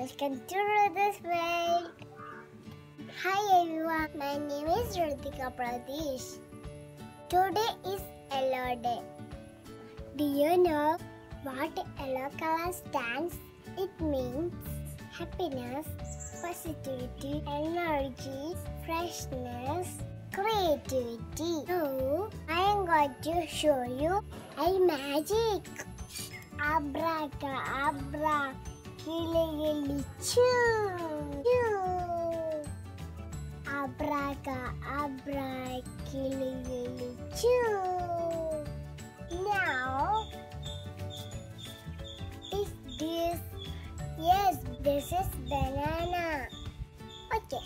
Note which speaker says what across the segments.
Speaker 1: welcome to Rituz World. Hi everyone, my name is Ritika Prajeesh. Today is Yellow Day. Do you know what yellow color stands? It means happiness, positivity, energy, freshness, creativity. Now, I am going to show you a magic. Abracadabra, killy choo, choo. Abracadabra, killy choo. Now, is this? Yes, this is banana. Okay.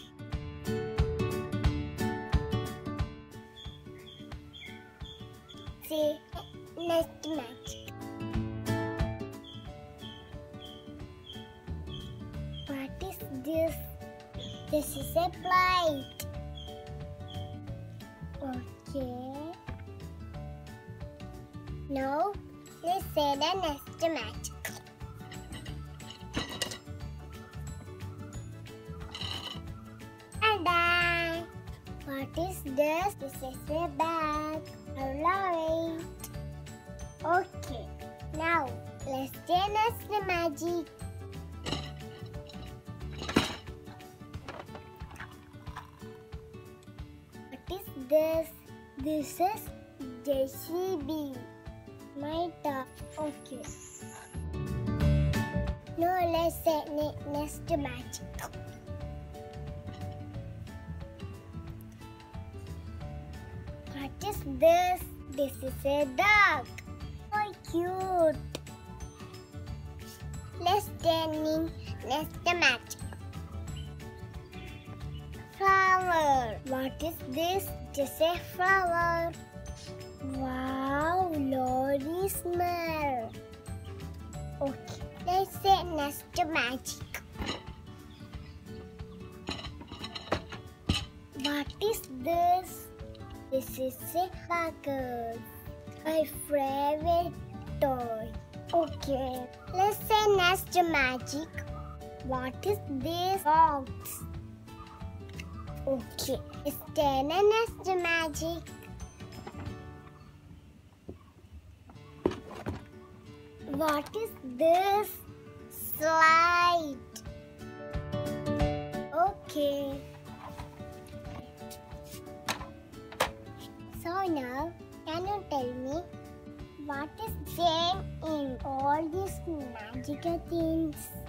Speaker 1: See, next match. This? This is a plate. Okay. Now, let's say the next match. Ta-da! What is this? This is a bag. I love it. Okay. Now, let's do next magic. This? This is JCB. My top. focus. Now let's say ne- next magic. What is this? This is a dog. So cute. Let's turning next magic. What is this? Just a flower. Wow, lovely smell. Okay, let's say next magic. What is this? This is a bucket. My favorite toy. Okay, let's say next magic. What is this box? Okay, let's turn the magic. What is this? Slide. Okay. So now, can you tell me what is same in all these magical things?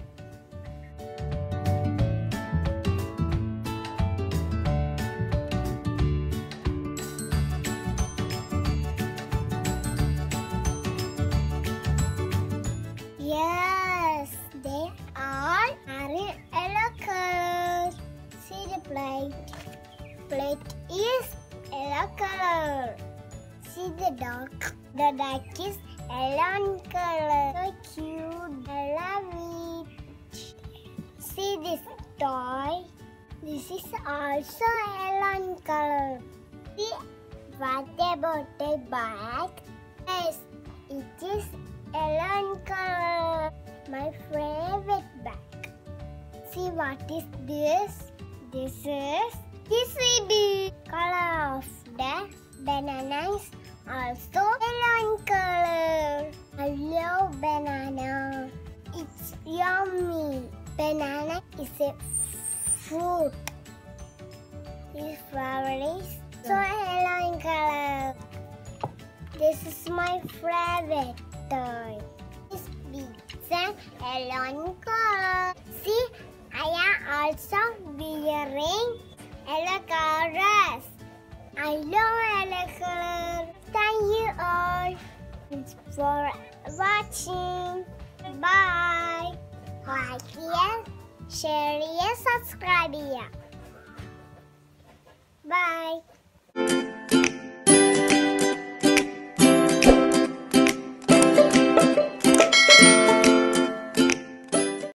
Speaker 1: The duck is color. So cute. I love it. See this toy. This is also yellow in color. See what about the bag? Yes, it is yellow color. My favorite bag. See what is this? This is JCB. Color of the banana is also yellow color. I love banana. It's yummy. Banana is a fruit. This flower is so yellow color. This is my favorite toy. This pizza yellow in color. See, I am also wearing yellow color dress. I love yellow color. Thank you all for watching. Bye. Like here, share here, subscribe here. Bye.